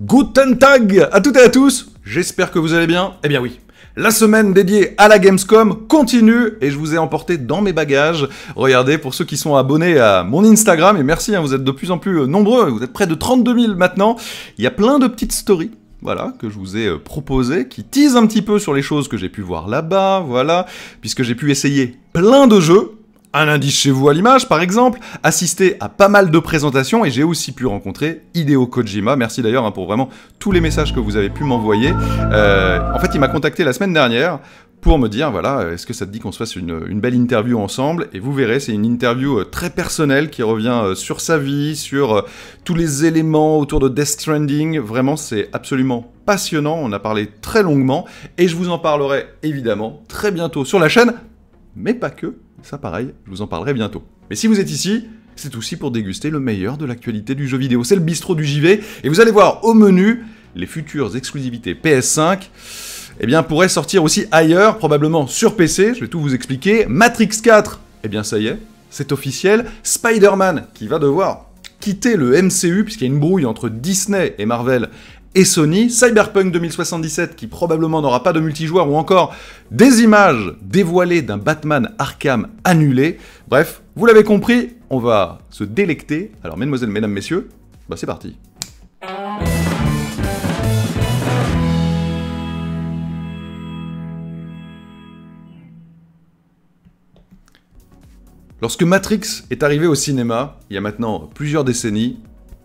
Guten Tag à toutes et à tous, j'espère que vous allez bien. Eh bien oui, la semaine dédiée à la Gamescom continue et je vous ai emporté dans mes bagages. Regardez, pour ceux qui sont abonnés à mon Instagram, et merci, hein, vous êtes de plus en plus euh, nombreux, vous êtes près de 32 000 maintenant, il y a plein de petites stories voilà, que je vous ai euh, proposées, qui teasent un petit peu sur les choses que j'ai pu voir là-bas, voilà, puisque j'ai pu essayer plein de jeux, un indice chez vous à l'image, par exemple, assister à pas mal de présentations et j'ai aussi pu rencontrer Hideo Kojima. Merci d'ailleurs hein, pour vraiment tous les messages que vous avez pu m'envoyer. Euh, en fait, il m'a contacté la semaine dernière pour me dire, voilà, est-ce que ça te dit qu'on se fasse une, belle interview ensemble? Et vous verrez, c'est une interview euh, très personnelle qui revient euh, sur sa vie, sur tous les éléments autour de Death Stranding. Vraiment, c'est absolument passionnant. On a parlé très longuement et je vous en parlerai évidemment très bientôt sur la chaîne, mais pas que ça pareil, je vous en parlerai bientôt. Mais si vous êtes ici, c'est aussi pour déguster le meilleur de l'actualité du jeu vidéo. C'est le bistrot du JV, et vous allez voir au menu les futures exclusivités PS5 eh bien, pourraient sortir aussi ailleurs, probablement sur PC, je vais tout vous expliquer. Matrix 4, eh bien ça y est, c'est officiel. Spider-Man, qui va devoir quitter le MCU, puisqu'il y a une brouille entre Disney et Marvel, et Sony, Cyberpunk 2077 qui probablement n'aura pas de multijoueur ou encore des images dévoilées d'un Batman Arkham annulé. Bref, vous l'avez compris, on va se délecter. Alors mesdemoiselles, mesdames, messieurs, bah c'est parti. Lorsque Matrix est arrivé au cinéma, il y a maintenant plusieurs décennies,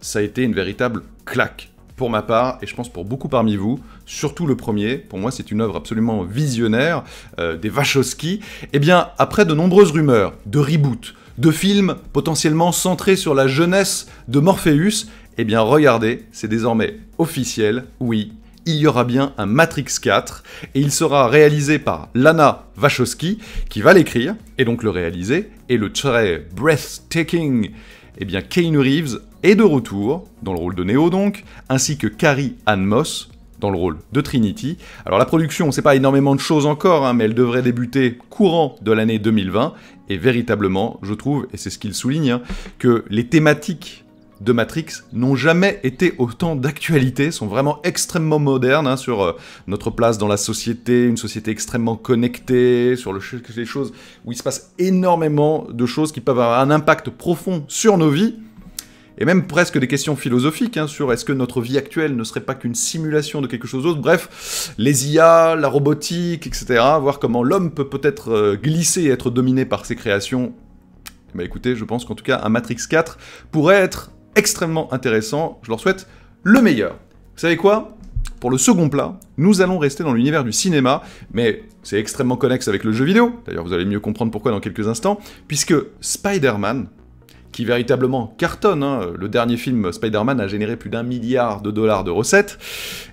ça a été une véritable claque pour ma part, et je pense pour beaucoup parmi vous, surtout le premier, pour moi c'est une œuvre absolument visionnaire, euh, des Wachowski, eh bien, après de nombreuses rumeurs, de reboot, de films potentiellement centrés sur la jeunesse de Morpheus, eh bien regardez, c'est désormais officiel, oui, il y aura bien un Matrix 4, et il sera réalisé par Lana Wachowski, qui va l'écrire, et donc le réaliser, et le très breathtaking eh bien Keanu Reeves est de retour, dans le rôle de Neo donc, ainsi que Carrie Ann Moss, dans le rôle de Trinity. Alors la production, c'est pas énormément de choses encore, hein, mais elle devrait débuter courant de l'année 2020, et véritablement, je trouve, et c'est ce qu'il souligne, hein, que les thématiques de Matrix n'ont jamais été autant d'actualité, sont vraiment extrêmement modernes hein, sur euh, notre place dans la société, une société extrêmement connectée, sur le, les choses où il se passe énormément de choses qui peuvent avoir un impact profond sur nos vies, et même presque des questions philosophiques hein, sur est-ce que notre vie actuelle ne serait pas qu'une simulation de quelque chose d'autre. Bref, les IA, la robotique, etc. Voir comment l'homme peut peut-être euh, glisser et être dominé par ses créations. Bah écoutez, je pense qu'en tout cas, un Matrix 4 pourrait être extrêmement intéressant. Je leur souhaite le meilleur. Vous savez quoi? Pour le second plat, nous allons rester dans l'univers du cinéma, mais c'est extrêmement connexe avec le jeu vidéo. D'ailleurs, vous allez mieux comprendre pourquoi dans quelques instants, puisque Spider-Man, qui véritablement cartonne, hein, le dernier film Spider-Man a généré plus d'un milliard de dollars de recettes,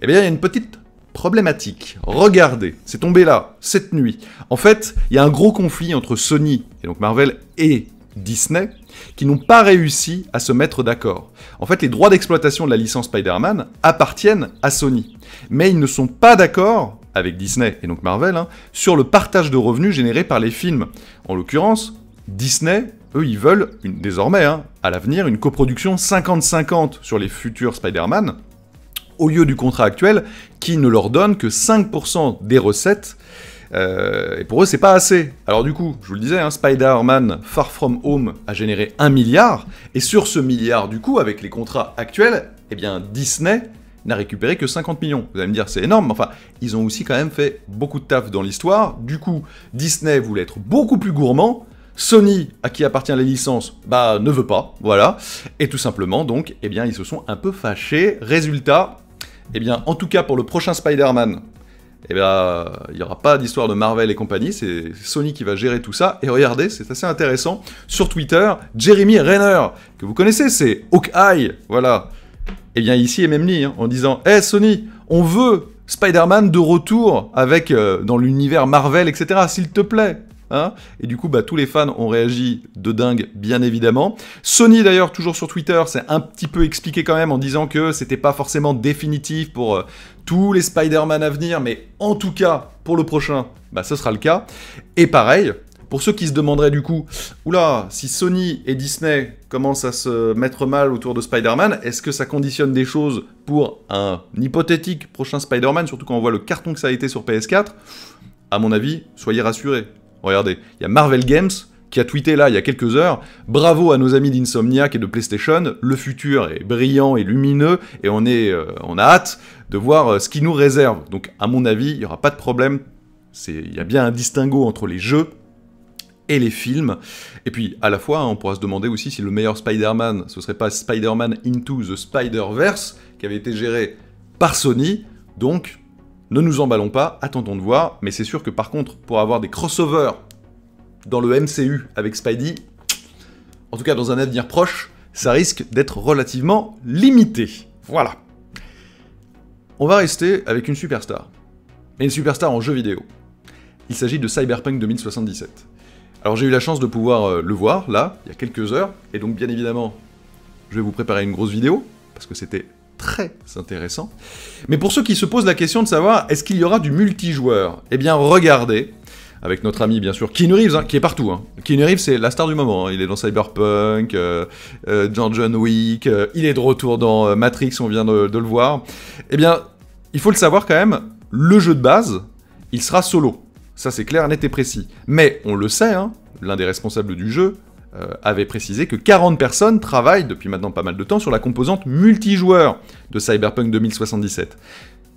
eh bien, il y a une petite problématique. Regardez, c'est tombé là, cette nuit. En fait, il y a un gros conflit entre Sony, et donc Marvel, et Disney, qui n'ont pas réussi à se mettre d'accord. En fait, les droits d'exploitation de la licence Spider-Man appartiennent à Sony. Mais ils ne sont pas d'accord avec Disney et donc Marvel hein, sur le partage de revenus générés par les films. En l'occurrence, Disney, eux, ils veulent désormais, hein, à l'avenir, une coproduction 50-50 sur les futurs Spider-Man, au lieu du contrat actuel qui ne leur donne que 5% des recettes euh, et pour eux, c'est pas assez. Alors du coup, je vous le disais, hein, Spider-Man Far From Home a généré un milliard, et sur ce milliard, du coup, avec les contrats actuels, eh bien Disney n'a récupéré que 50 millions. Vous allez me dire, c'est énorme, mais enfin, ils ont aussi quand même fait beaucoup de taf dans l'histoire. Du coup, Disney voulait être beaucoup plus gourmand. Sony, à qui appartient la licence, bah ne veut pas, voilà. Et tout simplement, donc, eh bien, ils se sont un peu fâchés. Résultat, eh bien, en tout cas pour le prochain Spider-Man, eh bien, il n'y aura pas d'histoire de Marvel et compagnie, c'est Sony qui va gérer tout ça. Et regardez, c'est assez intéressant, sur Twitter, Jeremy Renner, que vous connaissez, c'est Hawkeye, voilà. Eh bien ici et même ni, hein, en disant, hé Sony, on veut Spider-Man de retour avec euh, dans l'univers Marvel, etc. S'il te plaît, Hein et du coup, bah, tous les fans ont réagi de dingue, bien évidemment. Sony, d'ailleurs, toujours sur Twitter, s'est un petit peu expliqué quand même en disant que c'était pas forcément définitif pour euh, tous les Spider-Man à venir, mais en tout cas, pour le prochain, bah, ce sera le cas. Et pareil, Pour ceux qui se demanderaient du coup, oula, si Sony et Disney commencent à se mettre mal autour de Spider-Man, est-ce que ça conditionne des choses pour un hypothétique prochain Spider-Man, surtout quand on voit le carton que ça a été sur PS4 À mon avis, soyez rassurés. Regardez, il y a Marvel Games qui a tweeté là il y a quelques heures Bravo à nos amis d'Insomniac et de PlayStation, le futur est brillant et lumineux et on, est, euh, on a hâte de voir euh, ce qui nous réserve. Donc, à mon avis, il n'y aura pas de problème. Il y a bien un distinguo entre les jeux et les films. Et puis, à la fois, hein, on pourra se demander aussi si le meilleur Spider-Man, ce serait pas Spider-Man Into the Spider-Verse, qui avait été géré par Sony. Donc, ne nous emballons pas, attendons de voir. Mais c'est sûr que par contre, pour avoir des crossovers dans le MCU avec Spidey, en tout cas dans un avenir proche, ça risque d'être relativement limité. Voilà. On va rester avec une superstar. Et une superstar en jeu vidéo. Il s'agit de Cyberpunk 2077. Alors j'ai eu la chance de pouvoir euh, le voir, là, il y a quelques heures, et donc bien évidemment, je vais vous préparer une grosse vidéo, parce que c'était très intéressant. Mais pour ceux qui se posent la question de savoir, est-ce qu'il y aura du multijoueur? Eh bien regardez, avec notre ami bien sûr Keanu Reeves, hein, qui est partout. Hein. Keanu Reeves c'est la star du moment, hein. il est dans Cyberpunk, euh, euh, John Wick, il est de retour dans Matrix, on vient de, le voir. Eh bien, il faut le savoir quand même, le jeu de base, il sera solo. Ça, c'est clair, net et précis. Mais on le sait, hein, l'un des responsables du jeu euh, avait précisé que 40 personnes travaillent depuis maintenant pas mal de temps sur la composante multijoueur de Cyberpunk 2077.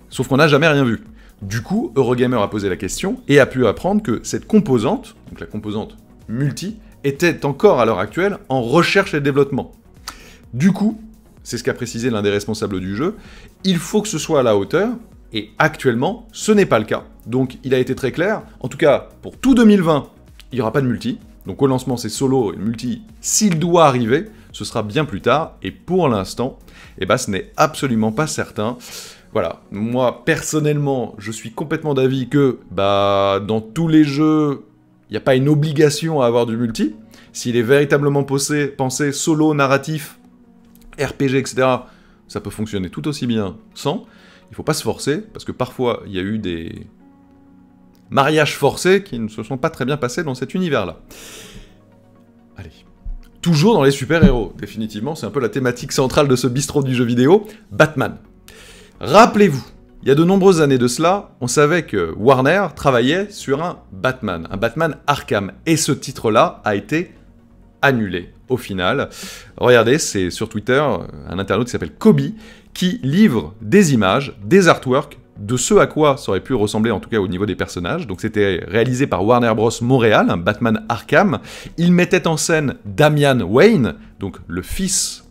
Sauf qu'on n'a jamais rien vu. Du coup, Eurogamer a posé la question et a pu apprendre que cette composante, donc la composante multi, était encore à l'heure actuelle en recherche et développement. Du coup, c'est ce qu'a précisé l'un des responsables du jeu, il faut que ce soit à la hauteur, et actuellement, ce n'est pas le cas. Donc il a été très clair, en tout cas pour tout 2020, il n'y aura pas de multi. Donc au lancement c'est solo et multi, s'il doit arriver, ce sera bien plus tard, et pour l'instant, eh ben, ce n'est absolument pas certain. Voilà, moi personnellement, je suis complètement d'avis que bah, dans tous les jeux, il n'y a pas une obligation à avoir du multi. S'il est véritablement pensé, pensé solo, narratif, RPG, etc., ça peut fonctionner tout aussi bien sans. Il faut pas se forcer, parce que parfois, il y a eu des mariages forcés qui ne se sont pas très bien passés dans cet univers-là. Allez. Toujours dans les super-héros, définitivement, c'est un peu la thématique centrale de ce bistrot du jeu vidéo, Batman. Rappelez-vous, il y a de nombreuses années de cela, on savait que Warner travaillait sur un Batman, un Batman Arkham, et ce titre-là a été annulé au final. Regardez, c'est sur Twitter, un internaute qui s'appelle Kobe, qui livre des images, des artworks de ce à quoi ça aurait pu ressembler en tout cas au niveau des personnages. Donc c'était réalisé par Warner Bros Montréal, Batman Arkham. Il mettait en scène Damian Wayne, donc le fils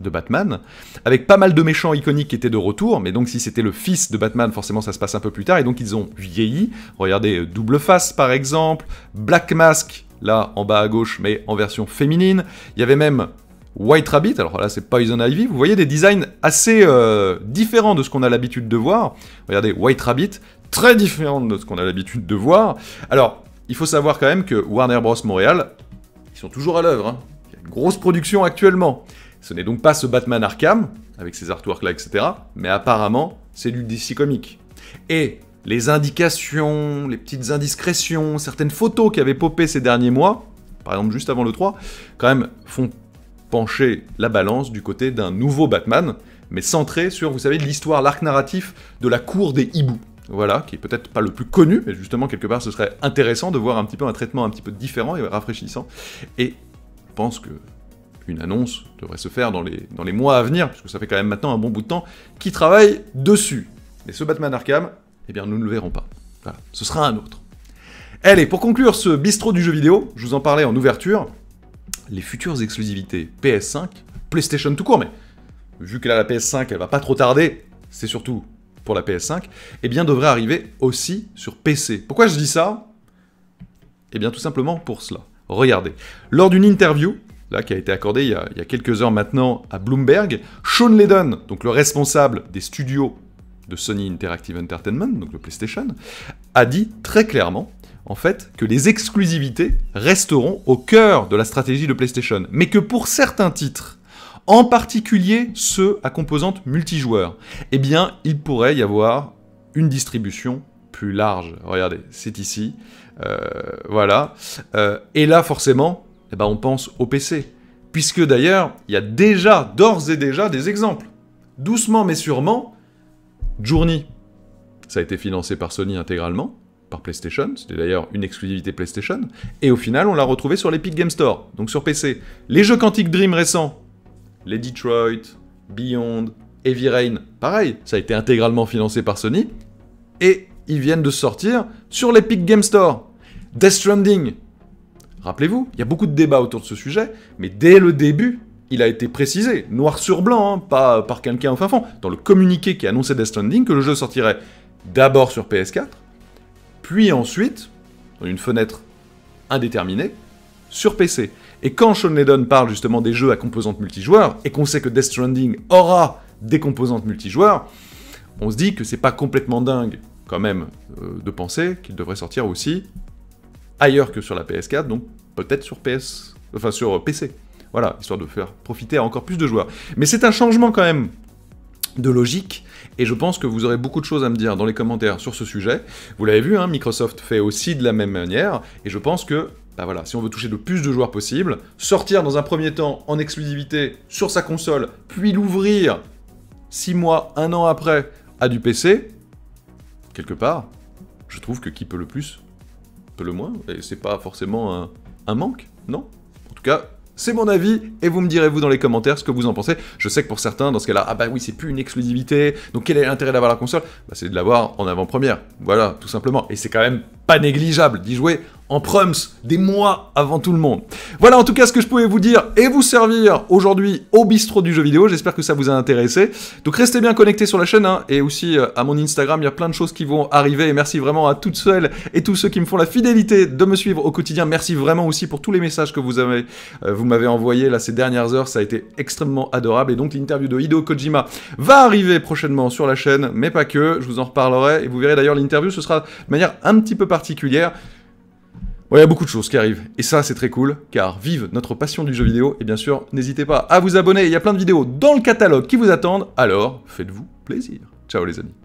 de Batman, avec pas mal de méchants iconiques qui étaient de retour, mais donc si c'était le fils de Batman, forcément ça se passe un peu plus tard, et donc ils ont vieilli. Regardez Double Face par exemple, Black Mask, là en bas à gauche, mais en version féminine. Il y avait même White Rabbit, alors là c'est Poison Ivy, vous voyez des designs assez euh, différents de ce qu'on a l'habitude de voir. Regardez, White Rabbit, très différent de ce qu'on a l'habitude de voir. Alors, il faut savoir quand même que Warner Bros. Montréal, ils sont toujours à l'œuvre. Hein. Il y a une grosse production actuellement. Ce n'est donc pas ce Batman Arkham, avec ses artworks là, etc. Mais apparemment, c'est du DC Comics. Et les indications, les petites indiscrétions, certaines photos qui avaient popé ces derniers mois, par exemple juste avant le 3, quand même font pencher la balance du côté d'un nouveau Batman, mais centré sur, vous savez, l'histoire, l'arc narratif de la cour des hiboux. Voilà, qui est peut-être pas le plus connu, mais justement, quelque part, ce serait intéressant de voir un petit peu un traitement un petit peu différent et rafraîchissant. Et je pense que une annonce devrait se faire dans les, mois à venir, puisque ça fait quand même maintenant un bon bout de temps, qui travaille dessus. Mais ce Batman Arkham, eh bien, nous ne le verrons pas. Voilà, ce sera un autre. Allez, pour conclure ce bistrot du jeu vidéo, je vous en parlais en ouverture, les futures exclusivités PS5, PlayStation tout court, mais vu que là la PS5 elle va pas trop tarder, c'est surtout pour la PS5, eh bien devrait arriver aussi sur PC. Pourquoi je dis ça? Eh bien tout simplement pour cela. Regardez, lors d'une interview, là qui a été accordée il y a, quelques heures maintenant à Bloomberg, Sean Layden, donc le responsable des studios de Sony Interactive Entertainment, donc de PlayStation, a dit très clairement en fait, que les exclusivités resteront au cœur de la stratégie de PlayStation, mais que pour certains titres, en particulier ceux à composante multijoueur, eh bien, il pourrait y avoir une distribution plus large. Regardez, c'est ici. Euh, voilà. Euh, et là, forcément, eh ben, on pense au PC. Puisque d'ailleurs, il y a déjà, d'ores et déjà, des exemples. Doucement mais sûrement, Journey, ça a été financé par Sony intégralement, PlayStation, c'était d'ailleurs une exclusivité PlayStation, et au final, on l'a retrouvé sur l'Epic Game Store, donc sur PC. Les jeux Quantic Dream récents, les Detroit, Beyond, Heavy Rain, pareil, ça a été intégralement financé par Sony, et ils viennent de sortir sur l'Epic Game Store. Death Stranding. Rappelez-vous, il y a beaucoup de débats autour de ce sujet, mais dès le début, il a été précisé, noir sur blanc, hein, pas par quelqu'un au fin fond, dans le communiqué qui annonçait Death Stranding, que le jeu sortirait d'abord sur PS4, puis ensuite, dans une fenêtre indéterminée, sur PC. Et quand Sean parle justement des jeux à composantes multijoueurs, et qu'on sait que Death Stranding aura des composantes multijoueurs, on se dit que c'est pas complètement dingue, quand même, euh, de penser qu'il devrait sortir aussi ailleurs que sur la PS4, donc peut-être sur PS, enfin sur PC. Voilà, histoire de faire profiter à encore plus de joueurs. Mais c'est un changement quand même de logique, et je pense que vous aurez beaucoup de choses à me dire dans les commentaires sur ce sujet. Vous l'avez vu, hein, Microsoft fait aussi de la même manière, et je pense que bah voilà, si on veut toucher le plus de joueurs possible, sortir dans un premier temps en exclusivité sur sa console, puis l'ouvrir 6 mois, 1 an après à du PC, quelque part, je trouve que qui peut le plus peut le moins, et c'est pas forcément un, un manque, non? En tout cas, c'est mon avis, et vous me direz vous dans les commentaires ce que vous en pensez. Je sais que pour certains, dans ce cas-là, ah bah oui, c'est plus une exclusivité, donc quel est l'intérêt d'avoir la console? Bah, C'est de l'avoir en avant-première, voilà, tout simplement. Et c'est quand même pas négligeable d'y jouer en prums des mois avant tout le monde. Voilà en tout cas ce que je pouvais vous dire et vous servir aujourd'hui au bistrot du jeu vidéo. J'espère que ça vous a intéressé. Donc restez bien connectés sur la chaîne hein, et aussi euh, à mon Instagram. Il y a plein de choses qui vont arriver et merci vraiment à toutes celles et tous ceux qui me font la fidélité de me suivre au quotidien. Merci vraiment aussi pour tous les messages que vous avez, euh, vous m'avez envoyés là ces dernières heures. Ça a été extrêmement adorable et donc l'interview de Hideo Kojima va arriver prochainement sur la chaîne, mais pas que. Je vous en reparlerai et vous verrez d'ailleurs l'interview. Ce sera de manière un petit peu particulière. il y a beaucoup de choses qui arrivent, et ça c'est très cool, car vive notre passion du jeu vidéo, et bien sûr, n'hésitez pas à vous abonner, il y a plein de vidéos dans le catalogue qui vous attendent, alors faites-vous plaisir. Ciao les amis.